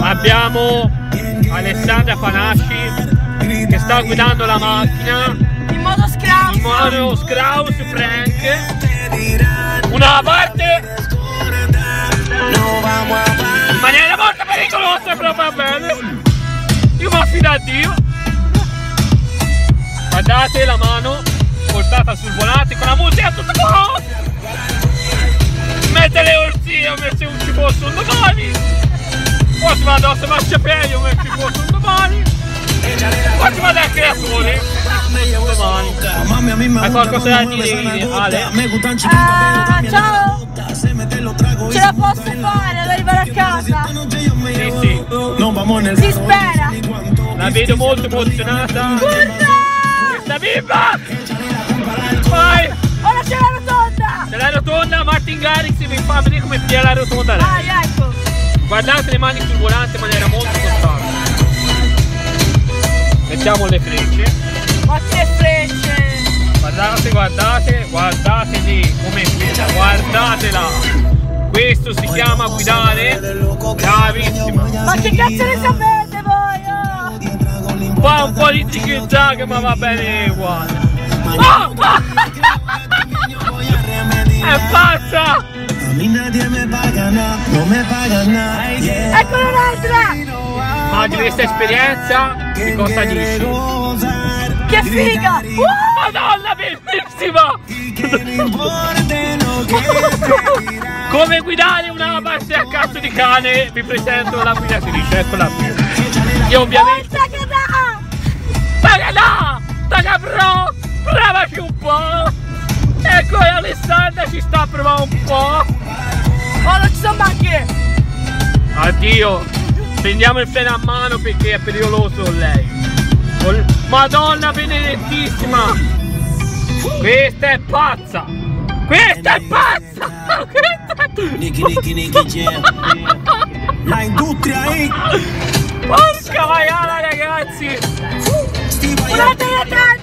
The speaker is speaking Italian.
Abbiamo Alessandra Panasci che sta guidando la macchina in modo scrauso, in modo scrauso prank. Una parte in maniera molto pericolosa però va bene. Io mi affido a Dio. Guardate la mano portata sul volante con la musica tutto qua. Poi si va addosso a marciapiede come se ci un domani. Si dai creatori. Un domani. Hai qualcosa da dire, Ale? Ah, ciao. Ce la posso fare ad arrivare a casa. Sì, sì. Si spera. La vedo molto emozionata. Urla! Questa bimba! Vai! Ora c'è la rotonda. Se la rotonda, Martin Garrix mi fa vedere come piglia la rotonda lei. Vai, ecco. Guardate le mani sul volante in maniera molto costante. Mettiamo le frecce. Ma che frecce. Guardate, guardate, guardate lì come guida, guardatela. Questo si chiama guidare. Bravissima. Ma che cazzo ne sapete voi? Oh? Fa un po' di tic ma va bene uguale. Oh, oh! È pazza! A mí nadie me paga nada, no me paga nada. Yeah. Ecco un'altra. Ma di questa esperienza che cosa dici? gozar Che figa. Uh! Madonna, bellissima! Come guidare una base a cazzo di cane, vi presento la guidatrice, eccola qui. Io ovviamente... Là! Taga bro! Provaci un po'! Ecco Alessandra ci sta a provare un po'! Oh, non ci sono macchine. Addio! Prendiamo il freno a mano perché è pericoloso lei. Madonna benedettissima! Questa è pazza! Questa è pazza! Questa è... Jam. La industria è Porca maiala ragazzi! Delle tante.